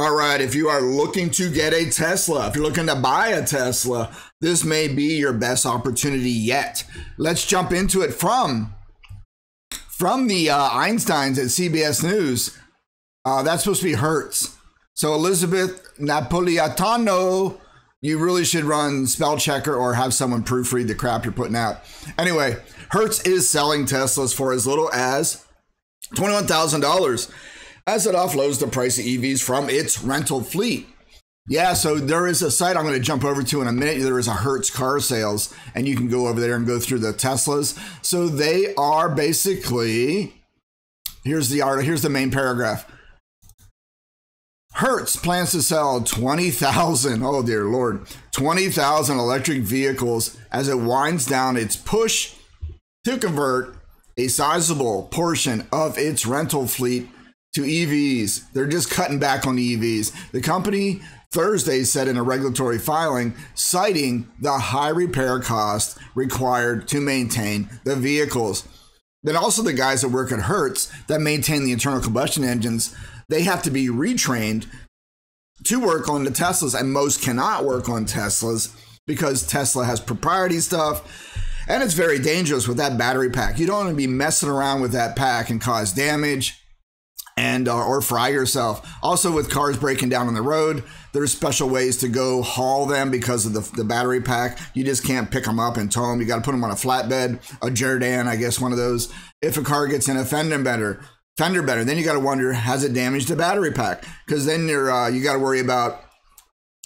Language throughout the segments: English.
All right, if you are looking to get a Tesla, if you're looking to buy a Tesla, this may be your best opportunity yet. Let's jump into it from from the uh, Einsteins at CBS News. Uh, that's supposed to be Hertz. So Elizabeth Napolitano, you really should run spell checker or have someone proofread the crap you're putting out. Anyway, Hertz is selling Teslas for as little as $21,000 as it offloads the price of EVs from its rental fleet. Yeah, so there is a site I'm going to jump over to in a minute. There is a Hertz car sales, and you can go over there and go through the Teslas. So they are basically here's the art. Here's the main paragraph. Hertz plans to sell 20,000, oh dear lord, 20,000 electric vehicles as it winds down its push to convert a sizable portion of its rental fleet to EVs. They're just cutting back on EVs. The company Thursday said in a regulatory filing, citing the high repair cost required to maintain the vehicles. Then also the guys that work at Hertz that maintain the internal combustion engines, they have to be retrained to work on the Teslas, and most cannot work on Teslas because Tesla has propriety stuff. And it's very dangerous with that battery pack. You don't want to be messing around with that pack and cause damage and uh, or fry yourself. Also, with cars breaking down on the road, there's special ways to go haul them because of the, the battery pack. You just can't pick them up and tow them. You got to put them on a flatbed, a Jerr-Dan, I guess one of those. If a car gets in a fender bender, fender bender, then you got to wonder has it damaged the battery pack? Because then you're uh, you got to worry about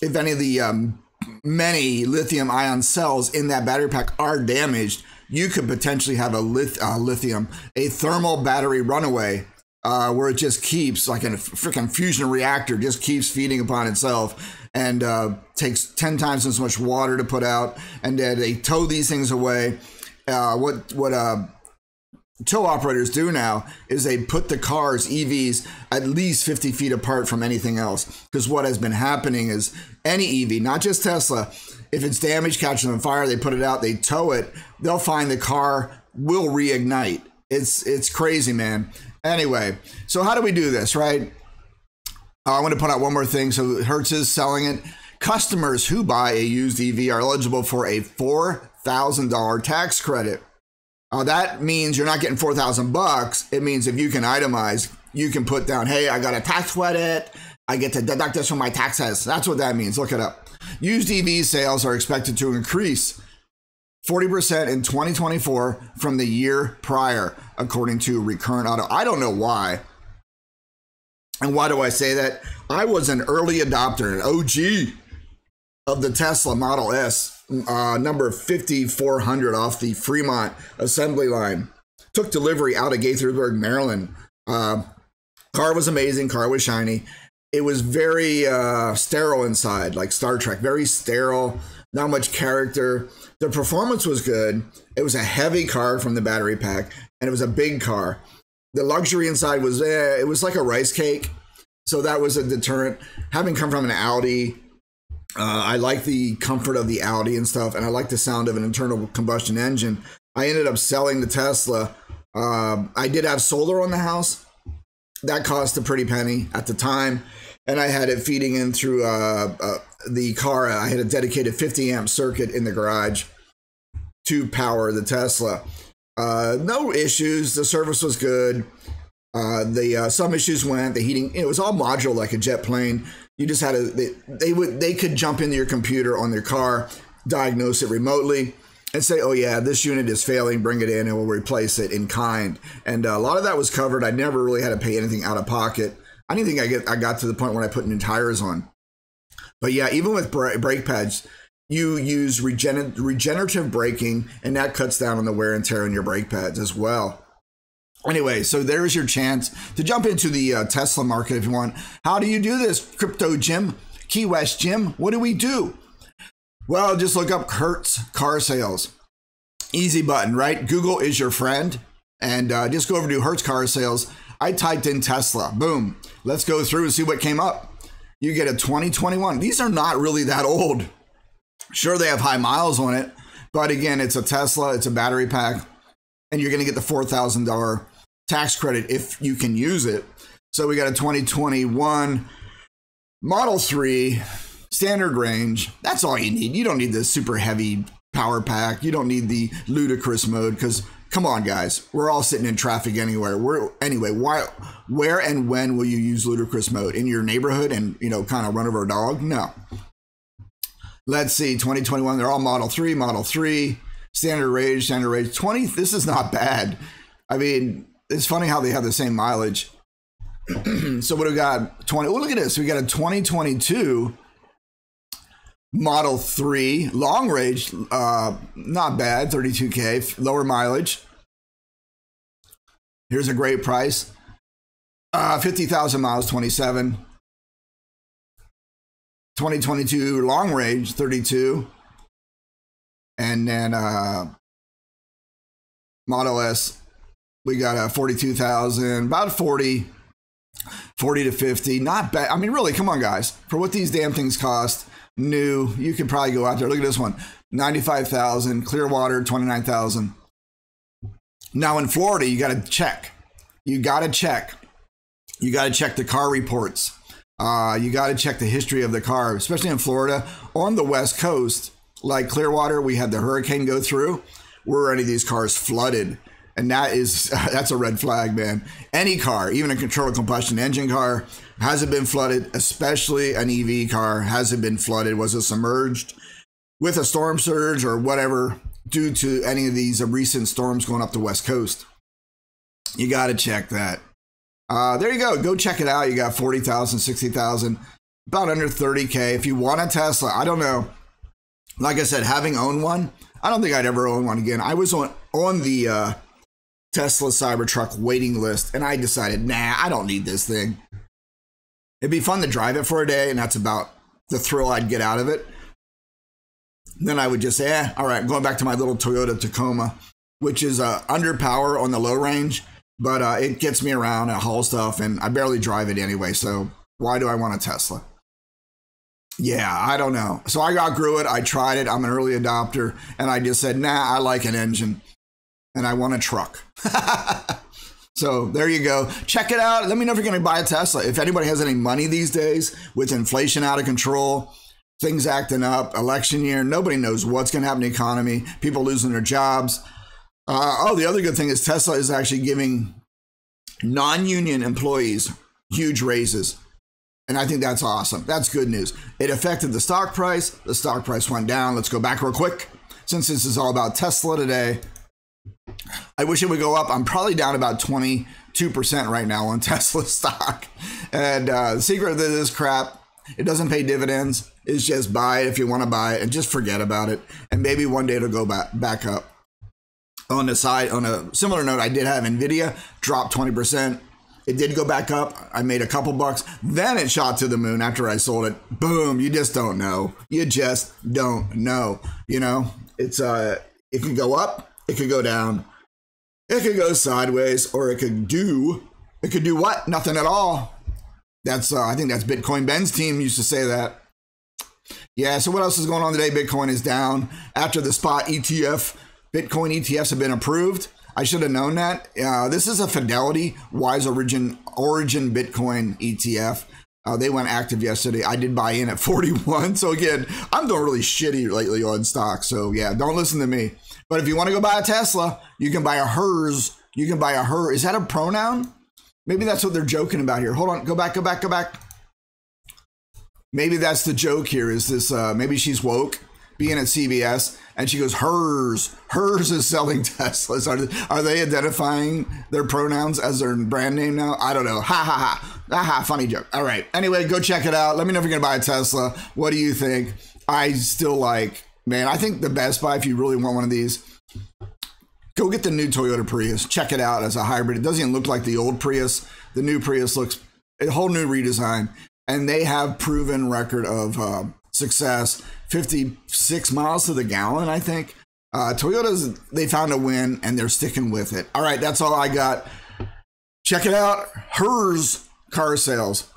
if any of the um, many lithium ion cells in that battery pack are damaged. You could potentially have a lith- uh, lithium, a thermal battery runaway uh, where it just keeps like a freaking fusion reactor just keeps feeding upon itself and uh, takes 10 times as much water to put out. And uh, they tow these things away. Uh, what what uh, tow operators do now is they put the cars evs at least 50 feet apart from anything else. Because what has been happening is any ev not just tesla if it's damaged catches on fire they put it out they tow it they'll find the car will reignite it's it's crazy man Anyway, so how do we do this, right? Uh, I want to put out one more thing. So Hertz is selling it. Customers who buy a used EV are eligible for a $4,000 tax credit. Uh, that means you're not getting 4,000 bucks. It means if you can itemize, you can put down, hey, I got a tax credit. I get to deduct this from my taxes. That's what that means. Look it up. Used EV sales are expected to increase 40% in 2024 from the year prior, according to Recurrent Auto. I don't know why. And why do I say that? I was an early adopter, an OG of the Tesla Model S, uh, number 5400 off the Fremont assembly line. Took delivery out of Gaithersburg, Maryland. Uh, car was amazing, car was shiny. It was very uh, sterile inside, like Star Trek, very sterile, not much character. The performance was good. It was a heavy car from the battery pack, and it was a big car. The luxury inside was eh, it was like a rice cake, so that was a deterrent. Having come from an Audi, uh, I like the comfort of the Audi and stuff, and I like the sound of an internal combustion engine. I ended up selling the Tesla. Uh, I did have solar on the house. That cost a pretty penny at the time, and I had it feeding in through uh, uh the car, I had a dedicated 50 amp circuit in the garage to power the Tesla. Uh, no issues. The service was good. Uh, the uh, some issues went. The heating. It was all modular like a jet plane. You just had to. They, they would. They could jump into your computer on their car, diagnose it remotely, and say, "Oh yeah, this unit is failing. Bring it in, and we'll replace it in kind." And uh, a lot of that was covered. I never really had to pay anything out of pocket. I didn't think I get. I got to the point when I put new tires on. But yeah, even with brake pads, you use regener- regenerative braking, and that cuts down on the wear and tear on your brake pads as well. Anyway, so there's your chance to jump into the uh, Tesla market if you want. How do you do this, Crypto Jim, Key West Jim? What do we do? Well, just look up Hertz car sales. Easy button, right? Google is your friend, and uh, just go over to Hertz car sales. I typed in Tesla. Boom. Let's go through and see what came up you get a 2021. These are not really that old. Sure, they have high miles on it, but again, it's a Tesla, it's a battery pack, and you're going to get the $4,000 tax credit if you can use it. So we got a 2021 Model 3, standard range. That's all you need. You don't need the super heavy power pack. You don't need the ludicrous mode because come on guys. We're all sitting in traffic anywhere. We're anyway why where and when will you use ludicrous mode? In your neighborhood and you know kind of run over a dog? No. Let's see 2021 they're all model 3 model 3 standard range standard range 20 this is not bad. I mean it's funny how they have the same mileage. So what do we got? 20 well, look at this. We got a 2022 Model 3, long range, uh, not bad, 32K, lower mileage. Here's a great price uh, 50,000 miles, 27. 2022 long range, 32. And then uh, Model S, we got a 42,000, about 40, 40 to 50. Not bad. I mean, really, come on, guys. For what these damn things cost, new. You could probably go out there. Look at this one 95,000, Clearwater, 29,000. Now in Florida, you got to check. You got to check. You got to check the car reports. Uh, you got to check the history of the car, especially in Florida. On the West Coast, like Clearwater, we had the hurricane go through. Were any of these cars flooded? And that is that's a red flag, man. Any car, even a controlled combustion engine car, hasn't been flooded, especially an EV car hasn't been flooded. Was it submerged with a storm surge or whatever due to any of these recent storms going up the West Coast? You got to check that. Uh, there you go. Go check it out. You got 40,000, 60,000, about under 30K. If you want a Tesla, I don't know. Like I said, having owned one, I don't think I'd ever own one again. I was on, on the uh, Tesla Cybertruck waiting list and I decided, nah, I don't need this thing. It'd be fun to drive it for a day, and that's about the thrill I'd get out of it. Then I would just say, eh, all right, going back to my little Toyota Tacoma, which is uh, under power on the low range, but uh, it gets me around. I haul stuff, and I barely drive it anyway. So why do I want a Tesla? Yeah, I don't know. So I got grew it. I tried it. I'm an early adopter, and I just said, nah, I like an engine, and I want a truck. So there you go. Check it out. Let me know if you're going to buy a Tesla. If anybody has any money these days with inflation out of control, things acting up, election year, nobody knows what's going to happen to the economy, people losing their jobs. Uh, oh, the other good thing is Tesla is actually giving non union employees huge raises. And I think that's awesome. That's good news. It affected the stock price. The stock price went down. Let's go back real quick. Since this is all about Tesla today, I wish it would go up. I'm probably down about 22% right now on Tesla stock. And uh, the secret of this crap, it doesn't pay dividends. It's just buy it if you want to buy it and just forget about it. And maybe one day it'll go back, back up. On the side, on a similar note, I did have Nvidia drop 20%. It did go back up. I made a couple bucks. Then it shot to the moon after I sold it. Boom. You just don't know. You just don't know. You know, it's uh it could go up it could go down. It could go sideways, or it could do. It could do what? Nothing at all. That's uh, I think that's Bitcoin Ben's team used to say that. Yeah. So what else is going on today? Bitcoin is down after the spot ETF. Bitcoin ETFs have been approved. I should have known that. Uh, this is a Fidelity Wise Origin Origin Bitcoin ETF. Uh, they went active yesterday. I did buy in at 41. So again, I'm doing really shitty lately on stock. So yeah, don't listen to me. But if you want to go buy a Tesla, you can buy a hers. You can buy a her. Is that a pronoun? Maybe that's what they're joking about here. Hold on. Go back, go back, go back. Maybe that's the joke here. Is this, uh, maybe she's woke being at CBS and she goes, hers, hers is selling Teslas. Are, are they identifying their pronouns as their brand name now? I don't know. Ha ha ha. Ha ha. Funny joke. All right. Anyway, go check it out. Let me know if you're going to buy a Tesla. What do you think? I still like Man, I think the best buy if you really want one of these, go get the new Toyota Prius. Check it out as a hybrid. It doesn't even look like the old Prius. The new Prius looks a whole new redesign, and they have proven record of uh, success. 56 miles to the gallon, I think. Uh, Toyota's they found a win and they're sticking with it. All right, that's all I got. Check it out. Hers car sales.